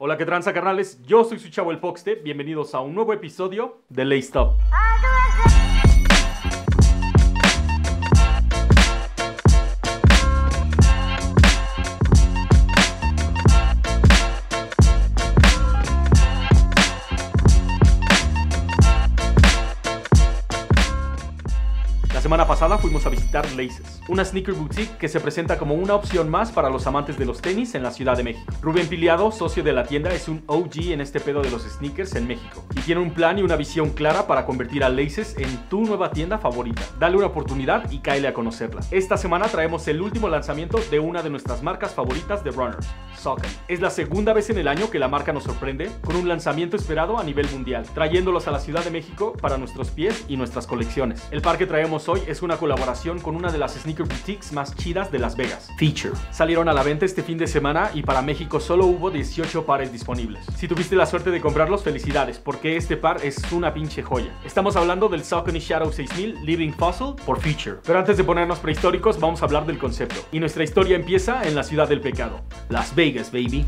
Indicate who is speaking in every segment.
Speaker 1: Hola, ¿qué tranza, carnales? Yo soy su chavo el Foxte. Bienvenidos a un nuevo episodio de Lay Stop. La semana pasada fuimos a visitar Laces, una sneaker boutique que se presenta como una opción más para los amantes de los tenis en la Ciudad de México. Rubén Piliado, socio de la tienda, es un OG en este pedo de los sneakers en México y tiene un plan y una visión clara para convertir a Laces en tu nueva tienda favorita. Dale una oportunidad y cáele a conocerla. Esta semana traemos el último lanzamiento de una de nuestras marcas favoritas de runners, Saucony. Es la segunda vez en el año que la marca nos sorprende con un lanzamiento esperado a nivel mundial, trayéndolos a la Ciudad de México para nuestros pies y nuestras colecciones. El par que traemos hoy es una colaboración con una de las sneaker boutiques más chidas de Las Vegas, Feature. Salieron a la venta este fin de semana y para México solo hubo 18 pares disponibles. Si tuviste la suerte de comprarlos, felicidades, porque este par es una pinche joya. Estamos hablando del Saucony Shadow 6000 Living Fossil por Feature. Pero antes de ponernos prehistóricos, vamos a hablar del concepto. Y nuestra historia empieza en la ciudad del pecado, Las Vegas, baby.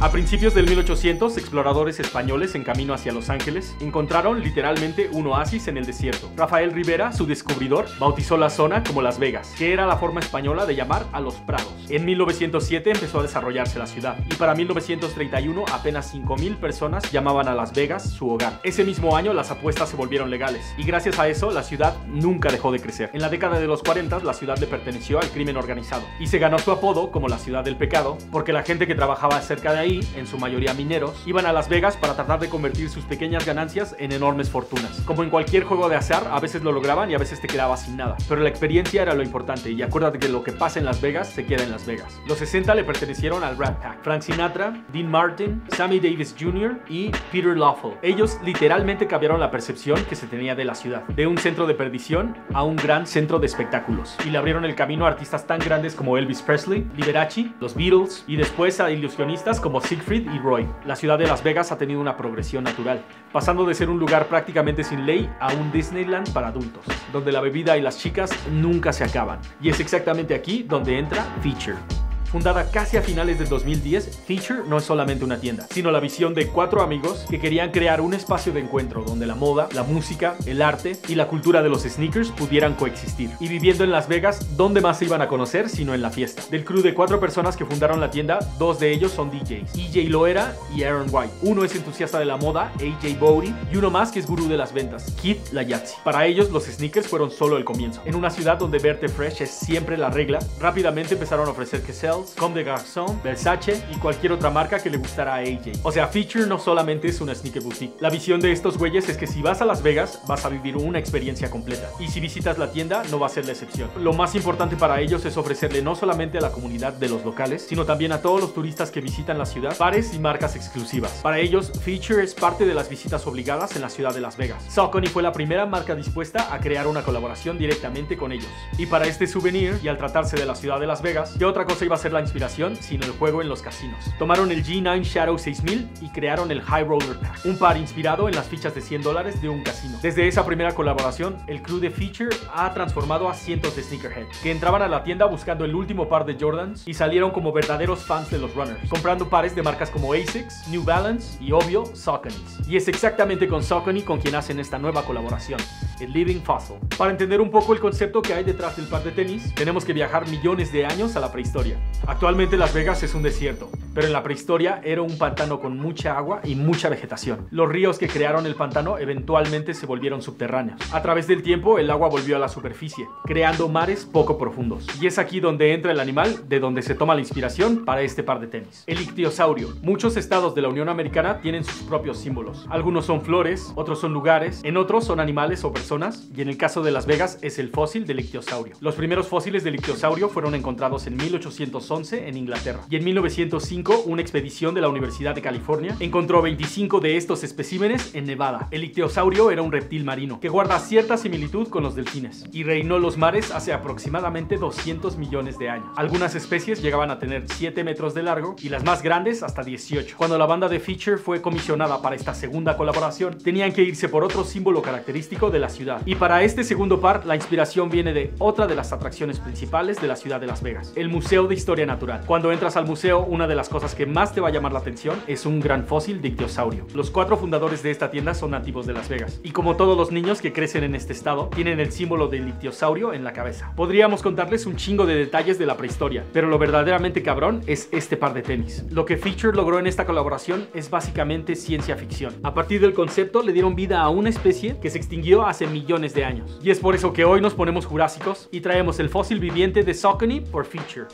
Speaker 1: A principios del 1800, exploradores españoles en camino hacia Los Ángeles encontraron literalmente un oasis en el desierto. Rafael Rivera, su descubridor, bautizó la zona como Las Vegas, que era la forma española de llamar a los prados. En 1907 empezó a desarrollarse la ciudad y para 1931 apenas 5.000 personas llamaban a Las Vegas su hogar. Ese mismo año las apuestas se volvieron legales y gracias a eso la ciudad nunca dejó de crecer. En la década de los 40 la ciudad le perteneció al crimen organizado y se ganó su apodo como la ciudad del pecado porque la gente que trabajaba cerca de ahí en su mayoría mineros, iban a Las Vegas para tratar de convertir sus pequeñas ganancias en enormes fortunas. Como en cualquier juego de azar, a veces lo lograban y a veces te quedabas sin nada. Pero la experiencia era lo importante y acuérdate que lo que pasa en Las Vegas se queda en Las Vegas. Los 60 le pertenecieron al Rat Pack. Frank Sinatra, Dean Martin, Sammy Davis Jr. y Peter Lawful. Ellos literalmente cambiaron la percepción que se tenía de la ciudad, de un centro de perdición a un gran centro de espectáculos. Y le abrieron el camino a artistas tan grandes como Elvis Presley, Liberace, los Beatles y después a ilusionistas como Siegfried y Roy. La ciudad de Las Vegas ha tenido una progresión natural, pasando de ser un lugar prácticamente sin ley a un Disneyland para adultos, donde la bebida y las chicas nunca se acaban. Y es exactamente aquí donde entra Feature. Fundada casi a finales del 2010, Feature no es solamente una tienda, sino la visión de cuatro amigos que querían crear un espacio de encuentro donde la moda, la música, el arte y la cultura de los sneakers pudieran coexistir. Y viviendo en Las Vegas, ¿dónde más se iban a conocer sino en la fiesta? Del crew de cuatro personas que fundaron la tienda, dos de ellos son DJs, EJ Loera y Aaron White. Uno es entusiasta de la moda, AJ Bodie, y uno más que es gurú de las ventas, Keith Layatzi. Para ellos, los sneakers fueron solo el comienzo. En una ciudad donde verte fresh es siempre la regla, rápidamente empezaron a ofrecer que Comme des Garçons, Versace y cualquier otra marca que le gustara a AJ. O sea, Feature no solamente es una sneaker boutique. La visión de estos güeyes es que si vas a Las Vegas, vas a vivir una experiencia completa. Y si visitas la tienda, no va a ser la excepción. Lo más importante para ellos es ofrecerle no solamente a la comunidad de los locales, sino también a todos los turistas que visitan la ciudad, pares y marcas exclusivas. Para ellos, Feature es parte de las visitas obligadas en la ciudad de Las Vegas. Saucony fue la primera marca dispuesta a crear una colaboración directamente con ellos. Y para este souvenir, y al tratarse de la ciudad de Las Vegas, ¿qué otra cosa iba a ser la inspiración? sino el juego en los casinos. Tomaron el G9 Shadow 6000 y crearon el High Roller Pack, un par inspirado en las fichas de 100 dólares de un casino. Desde esa primera colaboración, el crew de Feature ha transformado a cientos de sneakerheads que entraban a la tienda buscando el último par de Jordans y salieron como verdaderos fans de los runners, comprando pares de marcas como ASICS, New Balance y obvio Saucony's. Y es exactamente con Saucony con quien hacen esta nueva colaboración, el Living Fossil. Para entender un poco el concepto que hay detrás del par de tenis, tenemos que viajar millones de años a la prehistoria. Actualmente Las Vegas es un desierto, pero en la prehistoria era un pantano con mucha agua y mucha vegetación. Los ríos que crearon el pantano eventualmente se volvieron subterráneos. A través del tiempo el agua volvió a la superficie, creando mares poco profundos. Y es aquí donde entra el animal de donde se toma la inspiración para este par de tenis. El ictiosaurio. Muchos estados de la Unión Americana tienen sus propios símbolos. Algunos son flores, otros son lugares, en otros son animales o personas, y en el caso de Las Vegas es el fósil del ictiosaurio. Los primeros fósiles del ictiosaurio fueron encontrados en 1811 en Inglaterra. Y en 1905, una expedición de la Universidad de California encontró 25 de estos especímenes en Nevada. El ictiosaurio era un reptil marino que guarda cierta similitud con los delfines y reinó los mares hace aproximadamente 200 millones de años. Algunas especies llegaban a tener 7 metros de largo y las más grandes hasta 18. Cuando la banda de Feature fue comisionada para esta segunda colaboración, tenían que irse por otro símbolo característico de la ciudad. Y para este segundo par, la inspiración viene de otra de las atracciones principales de la ciudad de Las Vegas, el Museo de Historia natural. Cuando entras al museo, una de las cosas que más te va a llamar la atención es un gran fósil de ictiosaurio. Los cuatro fundadores de esta tienda son nativos de Las Vegas. Y como todos los niños que crecen en este estado, tienen el símbolo del ictiosaurio en la cabeza. Podríamos contarles un chingo de detalles de la prehistoria, pero lo verdaderamente cabrón es este par de tenis. Lo que Feature logró en esta colaboración es básicamente ciencia ficción. A partir del concepto le dieron vida a una especie que se extinguió hace millones de años. Y es por eso que hoy nos ponemos jurásicos y traemos el fósil viviente de Saucony por Feature.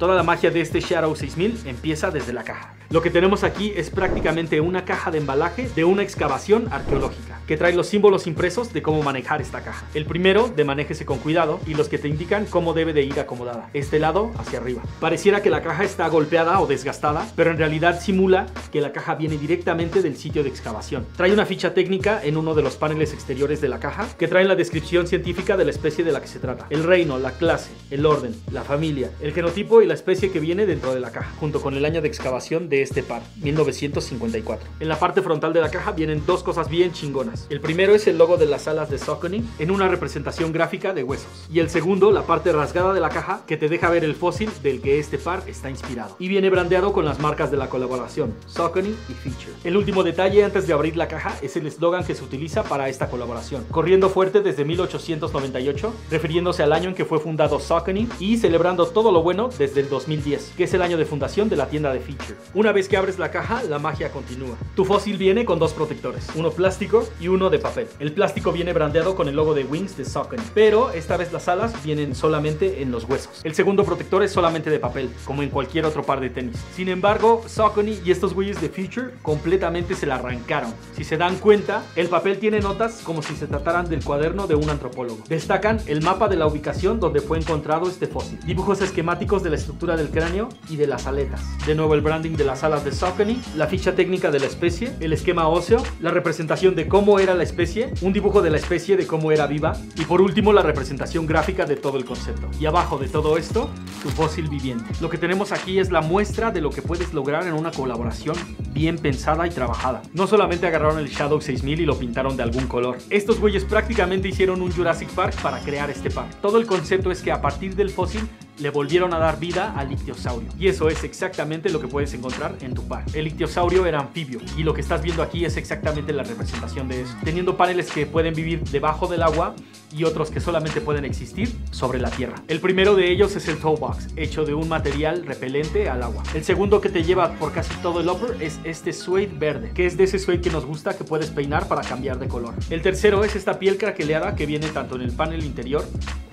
Speaker 1: Toda la magia de este Shadow 6000 empieza desde la caja. Lo que tenemos aquí es prácticamente una caja de embalaje de una excavación arqueológica, que trae los símbolos impresos de cómo manejar esta caja. El primero, de manéjese con cuidado, y los que te indican cómo debe de ir acomodada, este lado hacia arriba. Pareciera que la caja está golpeada o desgastada, pero en realidad simula que la caja viene directamente del sitio de excavación. Trae una ficha técnica en uno de los paneles exteriores de la caja, que trae la descripción científica de la especie de la que se trata. El reino, la clase, el orden, la familia, el genotipo y la especie que viene dentro de la caja, junto con el año de excavación de este par, 1954. En la parte frontal de la caja vienen dos cosas bien chingonas. El primero es el logo de las alas de Saucony en una representación gráfica de huesos. Y el segundo, la parte rasgada de la caja que te deja ver el fósil del que este par está inspirado. Y viene brandeado con las marcas de la colaboración, Saucony y Feature. El último detalle antes de abrir la caja es el eslogan que se utiliza para esta colaboración. Corriendo fuerte desde 1898, refiriéndose al año en que fue fundado Saucony y celebrando todo lo bueno desde el 2010, que es el año de fundación de la tienda de Feature. Una vez que abres la caja, la magia continúa. Tu fósil viene con dos protectores, uno plástico y uno de papel. El plástico viene brandeado con el logo de Wings de Saucony, pero esta vez las alas vienen solamente en los huesos. El segundo protector es solamente de papel, como en cualquier otro par de tenis. Sin embargo, Saucony y estos güeyes de Future completamente se la arrancaron. Si se dan cuenta, el papel tiene notas como si se trataran del cuaderno de un antropólogo. Destacan el mapa de la ubicación donde fue encontrado este fósil, dibujos esquemáticos de la estructura del cráneo y de las aletas. De nuevo el branding de las alas de Saucony, la ficha técnica de la especie, el esquema óseo, la representación de cómo era la especie, un dibujo de la especie de cómo era viva y por último la representación gráfica de todo el concepto. Y abajo de todo esto, tu fósil viviente. Lo que tenemos aquí es la muestra de lo que puedes lograr en una colaboración bien pensada y trabajada. No solamente agarraron el Shadow 6000 y lo pintaron de algún color. Estos güeyes prácticamente hicieron un Jurassic Park para crear este par. Todo el concepto es que a partir del fósil le volvieron a dar vida al ictiosaurio. Y eso es exactamente lo que puedes encontrar en tu par. El ictiosaurio era anfibio y lo que estás viendo aquí es exactamente la representación de eso. Teniendo paneles que pueden vivir debajo del agua y otros que solamente pueden existir sobre la tierra. El primero de ellos es el toe box, hecho de un material repelente al agua. El segundo que te lleva por casi todo el upper es este suede verde, que es de ese suede que nos gusta que puedes peinar para cambiar de color. El tercero es esta piel craqueleada que viene tanto en el panel interior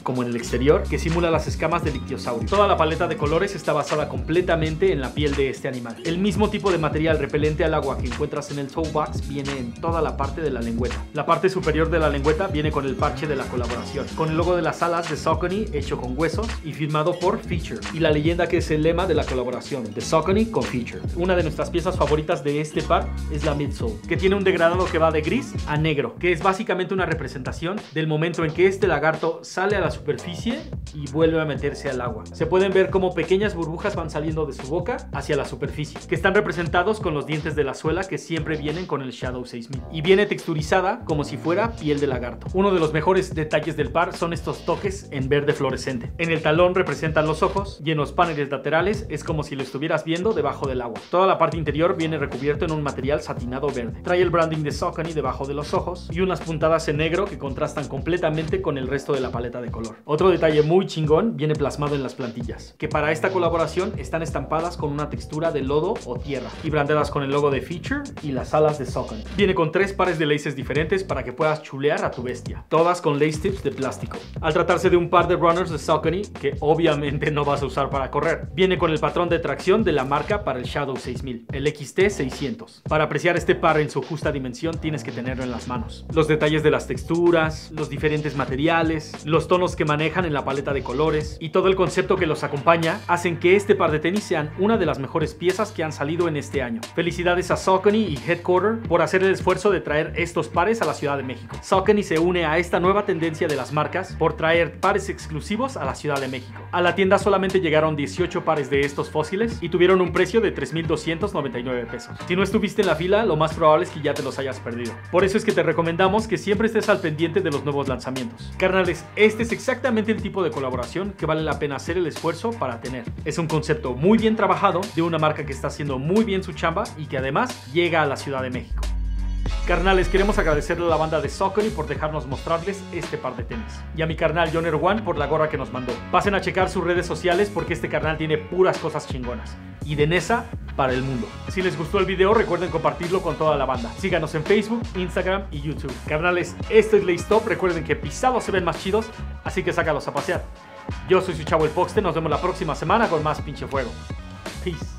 Speaker 1: como en el exterior, que simula las escamas del ictiosaurio. Toda la paleta de colores está basada completamente en la piel de este animal. El mismo tipo de material repelente al agua que encuentras en el toe box viene en toda la parte de la lengüeta. La parte superior de la lengüeta viene con el parche de la colaboración, con el logo de las alas de Saucony hecho con huesos y firmado por Feature, y la leyenda que es el lema de la colaboración, de Saucony con Feature. Una de nuestras piezas favoritas de este par es la midsole, que tiene un degradado que va de gris a negro, que es básicamente una representación del momento en que este lagarto sale a la superficie y vuelve a meterse al agua. Se pueden ver como pequeñas burbujas van saliendo de su boca hacia la superficie, que están representados con los dientes de la suela que siempre vienen con el Shadow 6000. Y viene texturizada como si fuera piel de lagarto. Uno de los mejores detalles del par son estos toques en verde fluorescente. En el talón representan los ojos y en los paneles laterales es como si lo estuvieras viendo debajo del agua. Toda la parte interior viene recubierto en un material satinado verde. Trae el branding de Saucony debajo de los ojos y unas puntadas en negro que contrastan completamente con el resto de la paleta de color. Otro detalle muy chingón viene plasmado en las plantillas, que para esta colaboración están estampadas con una textura de lodo o tierra y brandeadas con el logo de Feature y las alas de Saucony. Viene con tres pares de laces diferentes para que puedas chulear a tu bestia, todas con lace tips de plástico. Al tratarse de un par de runners de Saucony, que obviamente no vas a usar para correr, viene con el patrón de tracción de la marca para el Shadow 6000, el XT 600. Para apreciar este par en su justa dimensión tienes que tenerlo en las manos. Los detalles de las texturas, los diferentes materiales, los tonos que manejan en la paleta de colores y todo el concepto que los acompaña hacen que este par de tenis sean una de las mejores piezas que han salido en este año. Felicidades a Saucony y Headquarter por hacer el esfuerzo de traer estos pares a la Ciudad de México. Saucony se une a esta nueva tendencia de las marcas por traer pares exclusivos a la Ciudad de México. A la tienda solamente llegaron 18 pares de estos fósiles y tuvieron un precio de 3.299 pesos. Si no estuviste en la fila, lo más probable es que ya te los hayas perdido. Por eso es que te recomendamos que siempre estés al pendiente de los nuevos lanzamientos. Carnales, este es exactamente el tipo de colaboración que vale la pena hacer el esfuerzo para tener. Es un concepto muy bien trabajado de una marca que está haciendo muy bien su chamba y que además llega a la Ciudad de México. Carnales, queremos agradecerle a la banda de Saucony por dejarnos mostrarles este par de tenis. Y a mi carnal Joner One por la gorra que nos mandó. Pasen a checar sus redes sociales porque este carnal tiene puras cosas chingonas. Y de Nesa para el mundo. Si les gustó el video, recuerden compartirlo con toda la banda. Síganos en Facebook, Instagram y YouTube. Carnales, esto es Lay Stop. Recuerden que pisados se ven más chidos, así que sácalos a pasear. Yo soy su chavo el Foxte. Nos vemos la próxima semana con más pinche fuego. Peace.